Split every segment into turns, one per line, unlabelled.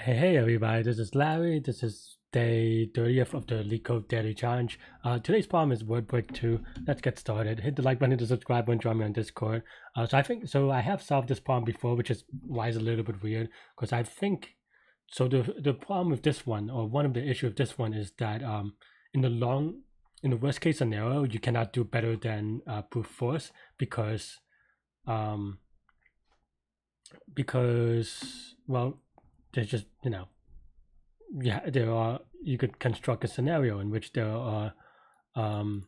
Hey, hey, everybody, this is Larry. This is day 30th of the LeetCode Daily Challenge. Uh, today's problem is WordBreak 2. Let's get started. Hit the like button, hit the subscribe button, join me on Discord. Uh, so I think, so I have solved this problem before, which is why it's a little bit weird, because I think, so the the problem with this one, or one of the issue of this one is that um, in the long, in the worst case scenario, you cannot do better than uh, brute force because, um, because, well, there's just you know yeah there are you could construct a scenario in which there are um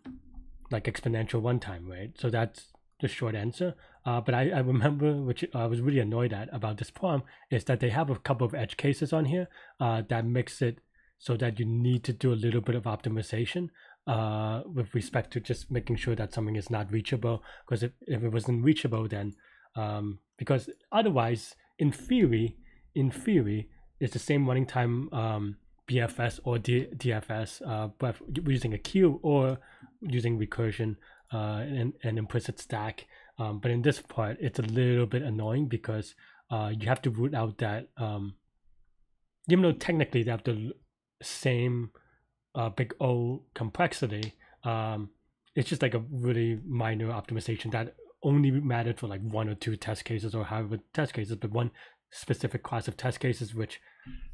like exponential one time right? So that's the short answer. Uh, but I, I remember which i was really annoyed at about this problem is that they have a couple of edge cases on here uh, that makes it so that you need to do a little bit of optimization uh, with respect to just making sure that something is not reachable because if, if it wasn't reachable then um, because otherwise in theory in theory, it's the same running time um, BFS or D- DFS, uh, but using a queue or using recursion uh, and an implicit stack. Um, but in this part, it's a little bit annoying because uh, you have to root out that, um, even though technically they have the same uh, big O complexity, um, it's just like a really minor optimization that only mattered for like one or two test cases or however test cases, but one specific class of test cases, which,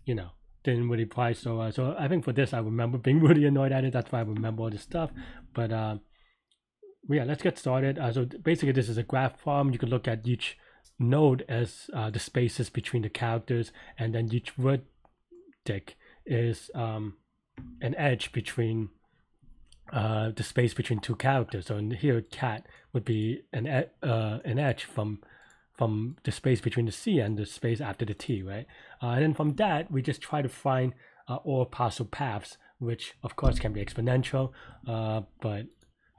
you know, didn't really apply. So, uh, so I think for this, I remember being really annoyed at it. That's why I remember all this stuff. But uh, yeah, let's get started. Uh, so basically, this is a graph problem. You can look at each node as uh, the spaces between the characters, and then each vertex is um, an edge between uh, the space between two characters. So in here, cat would be an uh, an edge from from the space between the C and the space after the T, right? Uh, and then from that, we just try to find uh, all possible paths, which of course can be exponential, uh, but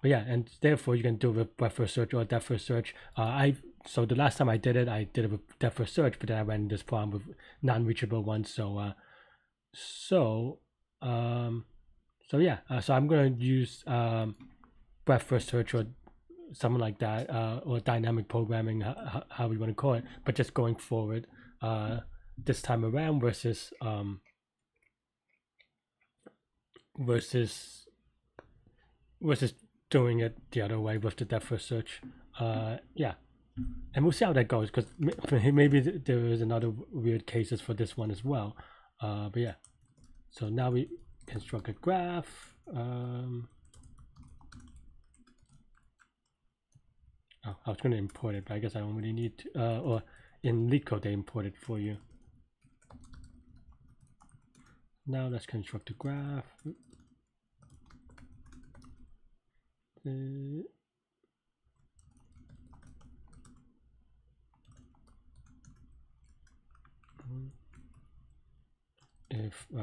but yeah, and therefore you can do with breadth first search or depth first search. Uh, I so the last time I did it, I did it with depth first search, but then I ran this problem with non-reachable ones. So uh, so um, so yeah, uh, so I'm gonna use um, breadth first search or something like that, uh, or dynamic programming, how, how we want to call it, but just going forward uh, this time around versus um, versus versus doing it the other way with the depth first search. Uh, yeah, and we'll see how that goes because maybe there is another weird cases for this one as well. Uh, but yeah, so now we construct a graph. Um, Oh, I was going to import it, but I guess I don't really need to. Uh, or in LeetCode, they import it for you. Now let's construct a graph. Uh, if uh,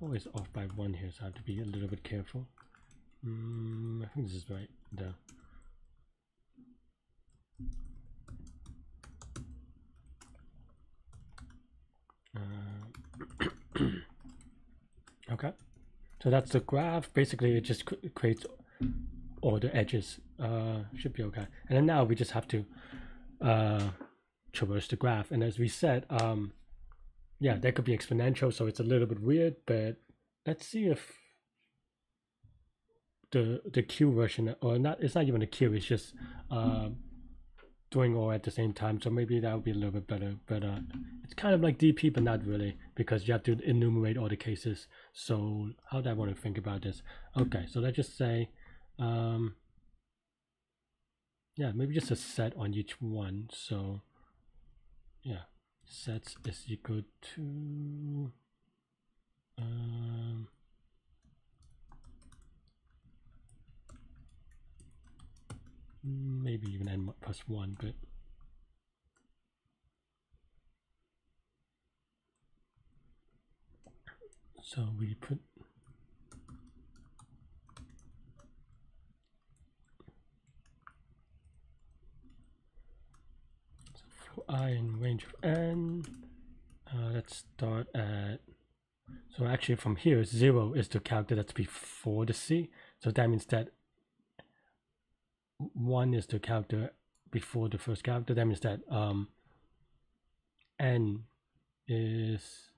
always off by one here, so I have to be a little bit careful. Mm, I think this is right. Though. okay so that's the graph. Basically it just creates all the edges. Uh, should be okay. And then now we just have to uh, traverse the graph. And as we said um, yeah that could be exponential so it's a little bit weird but let's see if the the queue version or not it's not even a queue it's just uh, doing all at the same time. So maybe that would be a little bit better. But uh, it's kind of like DP, but not really because you have to enumerate all the cases. So how do I want to think about this? Okay, so let's just say, um, yeah, maybe just a set on each one. So yeah, sets is equal to um, maybe even n plus 1, but so we put so for i in range of n. Uh, let's start at so actually from here zero is the character that's before the c. So that means that one is the character before the first character. That means that um, n is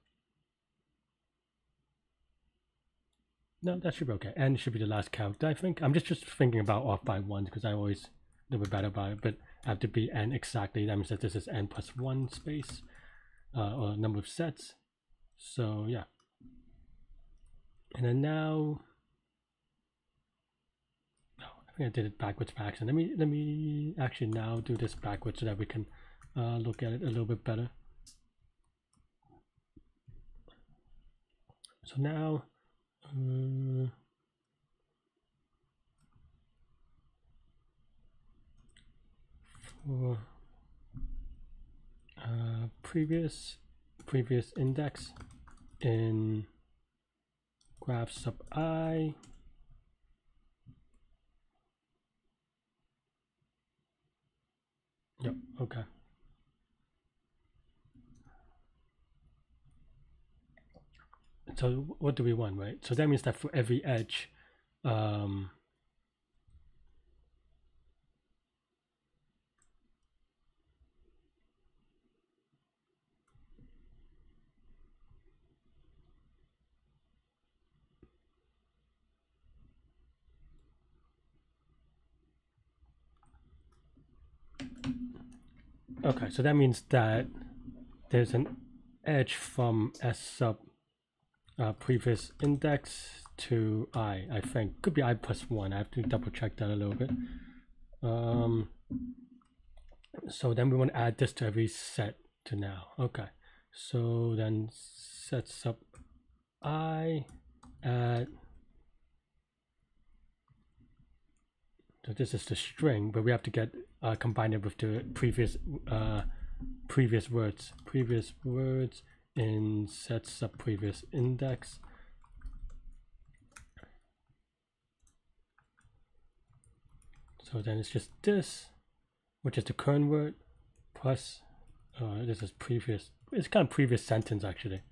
no, that should be okay. N should be the last character, I think. I'm just just thinking about off by one because I always know better about it. But I have to be n exactly. That means that this is n plus one space uh, or number of sets. So yeah. And then now I think I did it backwards by accident. Let me, let me actually now do this backwards so that we can uh, look at it a little bit better. So now, uh, for uh, previous previous index in graph sub i okay. So what do we want right? So that means that for every edge um, Okay, so that means that there's an edge from S sub uh, previous index to I, I think. Could be I plus one. I have to double check that a little bit. Um, so then we want to add this to every set to now. Okay, so then set sub I at So this is the string, but we have to get uh, combine it with the previous uh, previous words. Previous words in set sub previous index. So then it's just this, which is the current word, plus uh, this is previous. It's kind of previous sentence actually.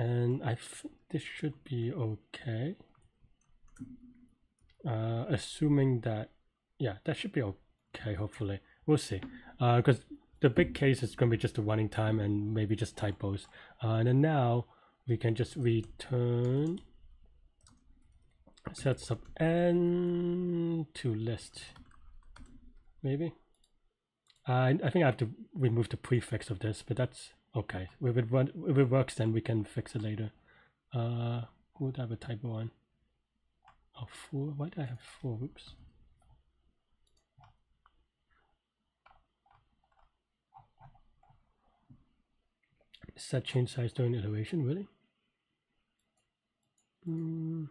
And I think this should be okay. Uh, assuming that, yeah, that should be okay, hopefully. We'll see. Because uh, the big case is going to be just the running time and maybe just typos. Uh, and then now we can just return set sub n to list. Maybe. Uh, I think I have to remove the prefix of this, but that's Okay, if it, run, if it works, then we can fix it later. Uh, who would have a typo on? Oh, four. Why do I have four? Oops. Set change size during iteration, really? Mm.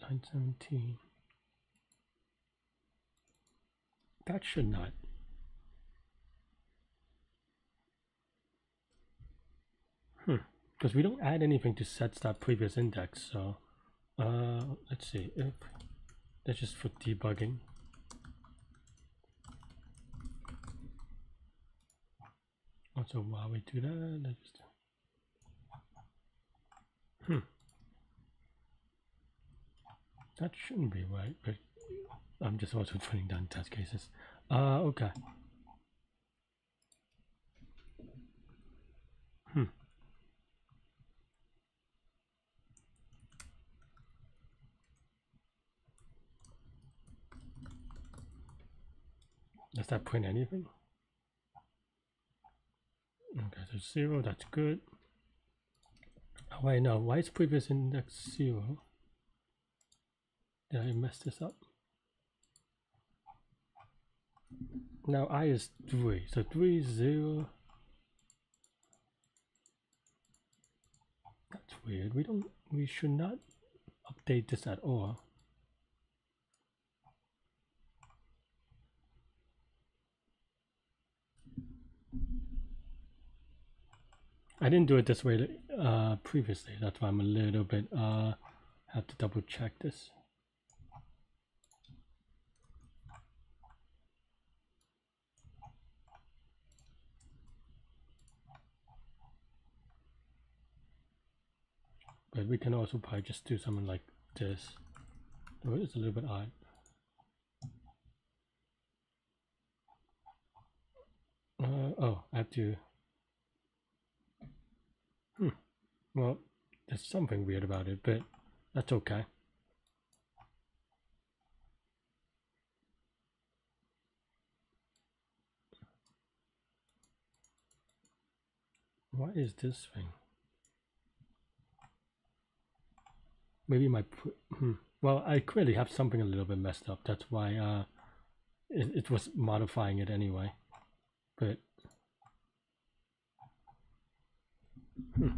Line 17. That should not. Hmm. Because we don't add anything to sets that previous index. So uh, let's see if that's just for debugging. Also, while we do that, let's just hmm. That shouldn't be right, but I'm just also putting down test cases. Uh, okay. Hmm. Does that print anything? Okay, so zero, that's good. Oh, wait, no, why is previous index zero? Did I mess this up? Now i is 3, so 3 0. That's weird. We don't we should not update this at all. I didn't do it this way uh, previously. That's why I'm a little bit uh, have to double check this. We can also probably just do something like this. Oh, it's a little bit odd. Uh, oh, I have to. Hmm. Well, there's something weird about it, but that's okay. What is this thing? Maybe my hmm. well, I clearly have something a little bit messed up. That's why uh, it, it was modifying it anyway. But hmm.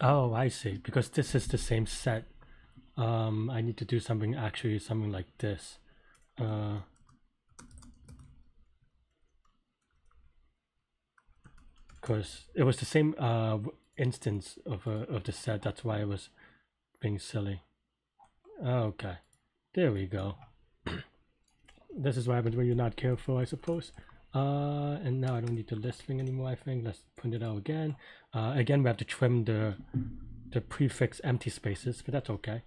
Oh, I see. Because this is the same set. Um, I need to do something actually something like this. Uh, because it was the same uh, instance of uh, of the set. That's why it was being silly. Okay, there we go. this is what happens when you're not careful, I suppose. Uh, and now I don't need the list thing anymore, I think. Let's print it out again. Uh, again, we have to trim the the prefix empty spaces, but that's okay.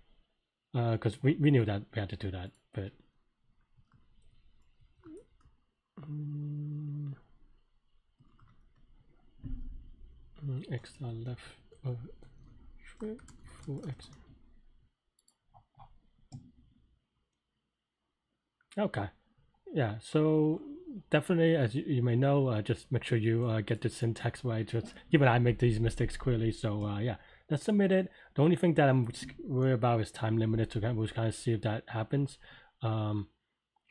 Because uh, we, we knew that we had to do that, but... Um, extra left of full x. Okay. Yeah, so definitely, as you, you may know, uh, just make sure you uh, get the syntax right. Just even I make these mistakes clearly. So uh, yeah, let's submit it. The only thing that I'm worried about is time limited to kind of, kind of see if that happens. Um,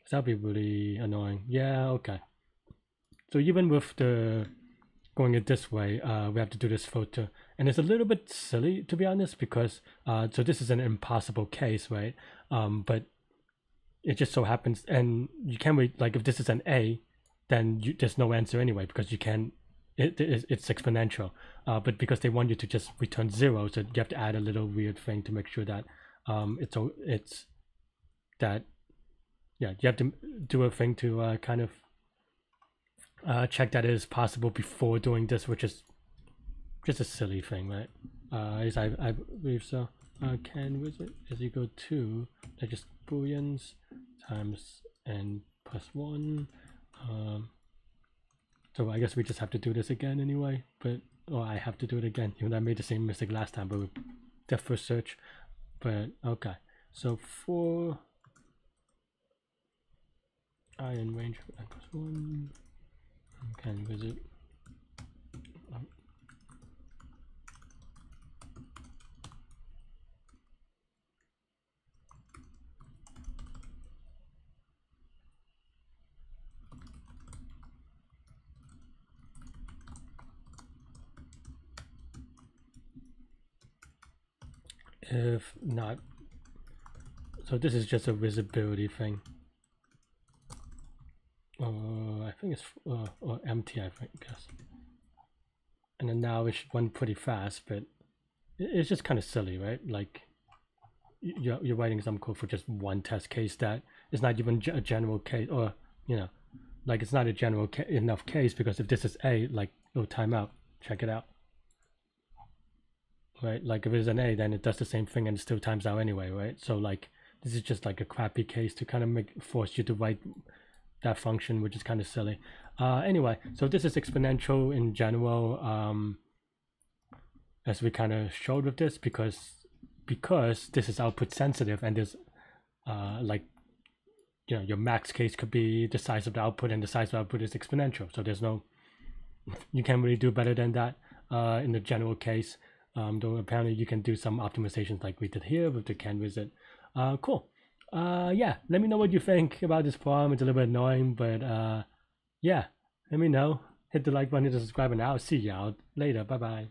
that'd be really annoying. Yeah, okay. So even with the going it this way, uh, we have to do this photo, and it's a little bit silly to be honest because uh, so this is an impossible case, right? Um, but it just so happens, and you can't wait. Like if this is an A, then you, there's no answer anyway because you can. It, it it's exponential, uh, but because they want you to just return zero, so you have to add a little weird thing to make sure that um it's it's that yeah you have to do a thing to uh, kind of uh, check that it is possible before doing this, which is just a silly thing, right? Uh, is I I believe so. Uh, can visit as equal to they're just booleans times n plus 1 um, so I guess we just have to do this again anyway but or I have to do it again. Even though I made the same mistake last time but the first search. But okay. So for i in range plus 1 can visit if not so this is just a visibility thing. Uh, I think it's uh, or empty I think I guess. And then now it should run pretty fast but it's just kind of silly right? Like you're, you're writing some code for just one test case that is not even a general case or you know like it's not a general ca enough case because if this is a like oh timeout check it out right? Like if it's an A, then it does the same thing and still times out anyway, right? So like this is just like a crappy case to kind of make force you to write that function, which is kind of silly. Uh, anyway, so this is exponential in general, um, as we kind of showed with this, because because this is output sensitive and there's uh, like you know your max case could be the size of the output and the size of the output is exponential. So there's no you can't really do better than that uh, in the general case. Um, though apparently you can do some optimizations like we did here with the can visit. Uh, cool. Uh, yeah, let me know what you think about this problem. It's a little bit annoying, but uh, yeah, let me know. Hit the like button, hit the subscribe, and I'll see y'all later. Bye bye.